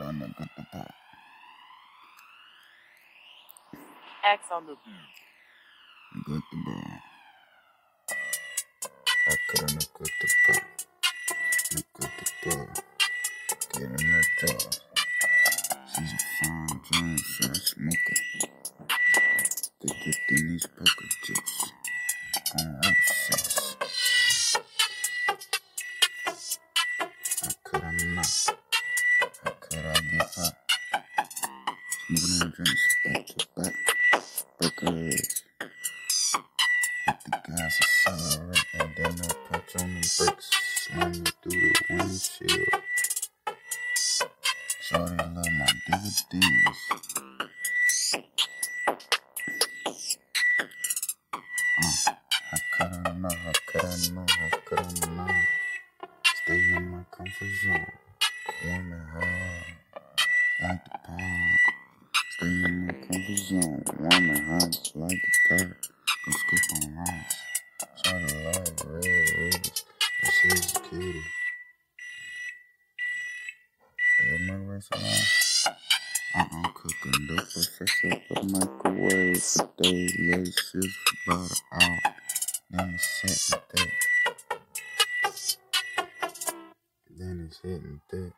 and I got the pot. X on the beat. Got the ball. I couldn't have got the pot. I got the ball. Get in that jar. She's a fine joint, fat smoker. They get in these poker chips. On Route 6. How could I could I get hot? Smoking on drinks back to back. Breakers. Hit the gas, accelerate, and then I punch on the brakes. Slamming through the windshield. Shorty love my dividends. Uh, I? How I not? How could I? Stay in my comfort zone. Hard, like the power. Stay in my comfort zone. Woman hot like the car. Go scoop on rice. Shorty like red rubies. And she's a cutie. Is my alive? Uh-uh, cooking fresh up the microwave for days. Let it sit for about an hour. Then it's hitting thick. Then it's hitting thick.